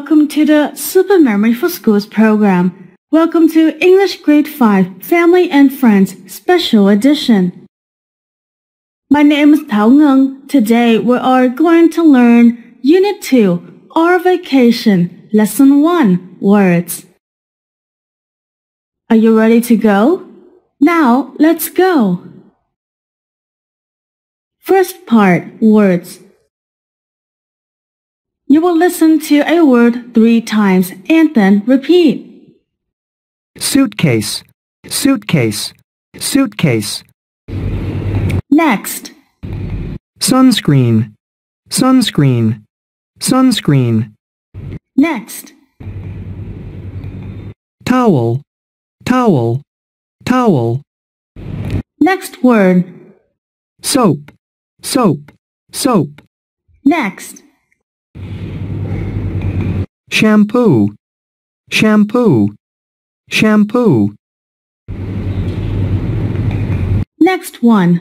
welcome to the Super Memory for Schools program. Welcome to English Grade 5 Family and Friends Special Edition. My name is Tao Ngeng. Today we are going to learn Unit 2, Our Vacation, Lesson 1, Words. Are you ready to go? Now let's go. First part, words. You will listen to a word three times and then repeat. Suitcase, suitcase, suitcase. Next, Sunscreen, sunscreen, sunscreen. next, Towel, towel, towel. next word, Soap, soap, soap. next, Shampoo, shampoo, shampoo. next one,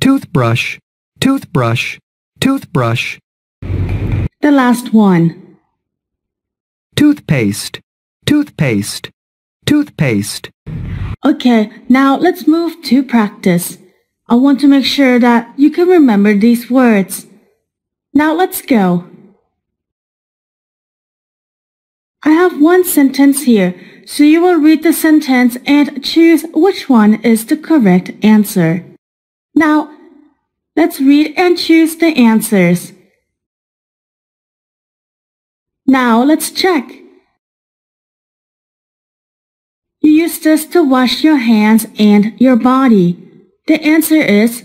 Toothbrush, toothbrush, toothbrush. the last one. Toothpaste, toothpaste, toothpaste. Okay, now let's move to practice. I want to make sure that you can remember these words. Now let's go. I have one sentence here, so you will read the sentence and choose which one is the correct answer. Now, let's read and choose the answers. Now let's check. You use this to wash your hands and your body. The answer is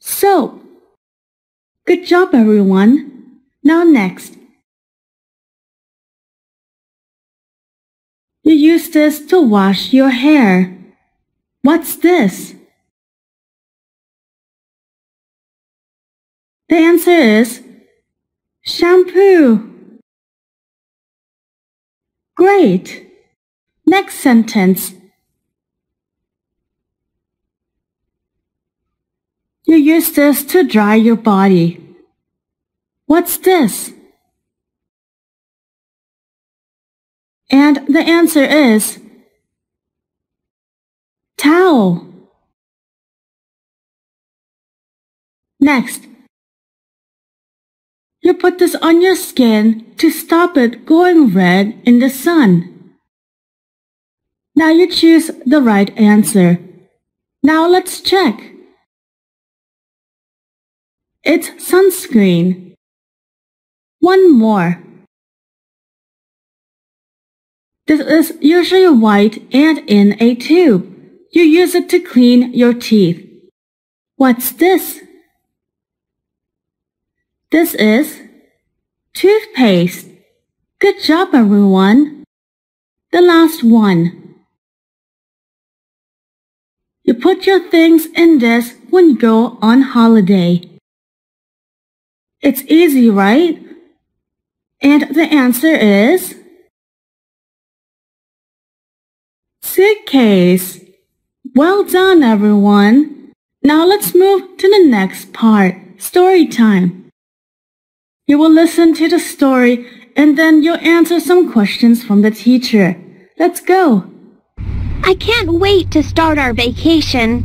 soap. Good job, everyone. Now next. You use this to wash your hair. What's this? The answer is shampoo. Great. Next sentence. You use this to dry your body. What's this? And the answer is towel. Next, you put this on your skin to stop it going red in the sun. Now you choose the right answer. Now let's check. It's sunscreen. One more. This is usually white and in a tube. You use it to clean your teeth. What's this? This is toothpaste. Good job, everyone. The last one. You put your things in this when you go on holiday. It's easy, right? And the answer is suitcase. Well done, everyone. Now let's move to the next part, story time. You will listen to the story and then you'll answer some questions from the teacher. Let's go. I can't wait to start our vacation.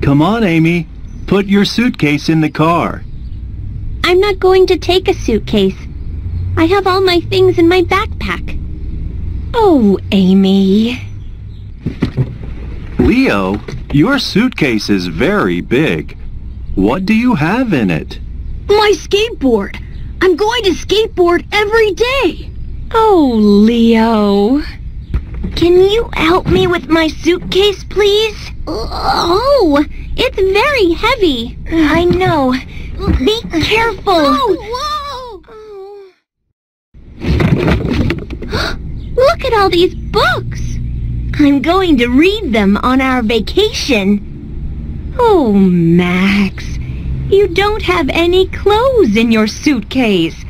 Come on, Amy. Put your suitcase in the car. I'm not going to take a suitcase. I have all my things in my backpack. Oh, Amy. Leo, your suitcase is very big. What do you have in it? My skateboard! I'm going to skateboard every day! Oh, Leo. Can you help me with my suitcase, please? Oh, it's very heavy. I know. Be careful. Oh, whoa! Look at all these books. I'm going to read them on our vacation. Oh, Max, you don't have any clothes in your suitcase.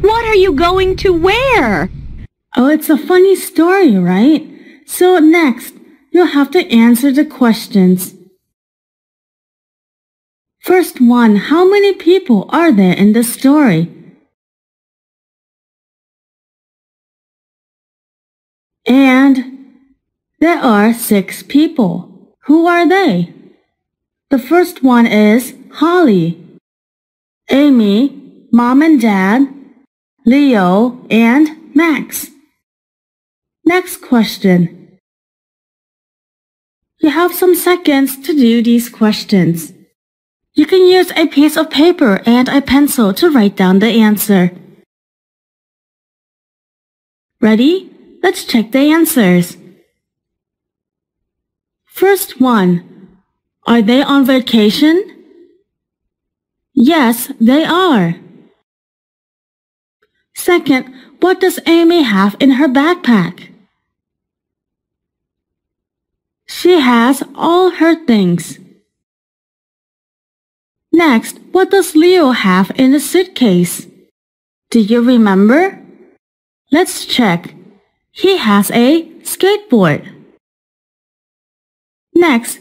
What are you going to wear? Oh, it's a funny story, right? So next, you'll have to answer the questions. First one, how many people are there in the story? And there are six people. Who are they? The first one is Holly, Amy, Mom and Dad, Leo, and Max. Next question. You have some seconds to do these questions. You can use a piece of paper and a pencil to write down the answer. Ready? Let's check the answers. First one. Are they on vacation? Yes, they are. Second, what does Amy have in her backpack? She has all her things. Next, what does Leo have in the suitcase? Do you remember? Let's check. He has a skateboard. Next,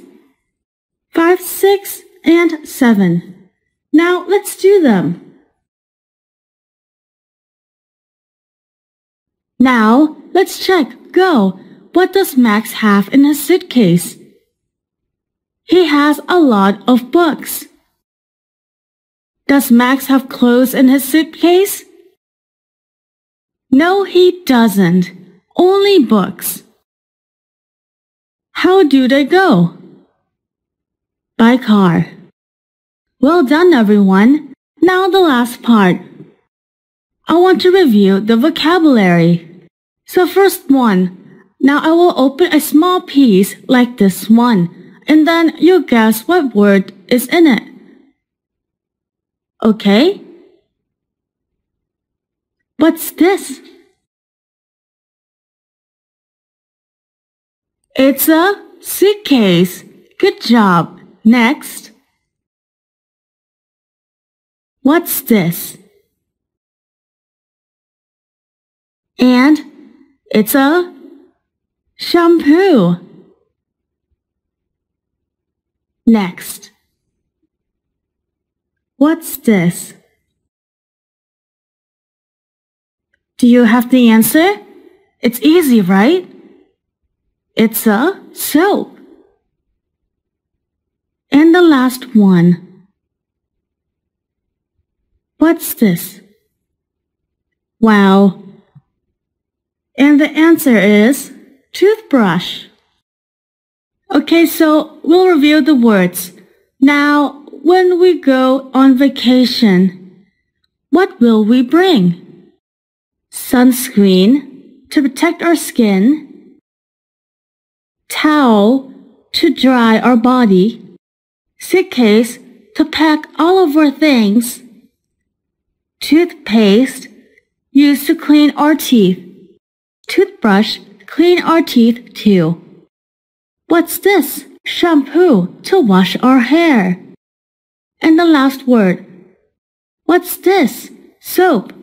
5, 6, and 7. Now let's do them. Now, let's check. Go. What does Max have in his suitcase? He has a lot of books. Does Max have clothes in his suitcase? No, he doesn't. Only books. How do they go? By car. Well done, everyone. Now the last part. I want to review the vocabulary. So first one. Now I will open a small piece like this one, and then you guess what word is in it. Okay? What's this? It's a suitcase. Good job. Next. What's this? And it's a shampoo. Next. What's this? Do you have the answer? It's easy, right? It's a soap. And the last one. What's this? Wow. And the answer is toothbrush. Okay, so we'll review the words. Now, when we go on vacation, what will we bring? Sunscreen to protect our skin, towel to dry our body, suitcase to pack all of our things, toothpaste used to clean our teeth, toothbrush to clean our teeth too. What's this? Shampoo to wash our hair. And the last word. What's this? Soap.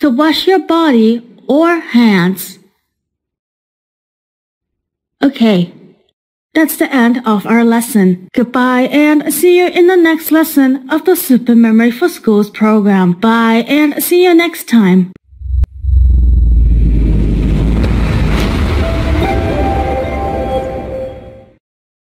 To wash your body or hands. Okay. That's the end of our lesson. Goodbye and see you in the next lesson of the Super Memory for Schools program. Bye and see you next time.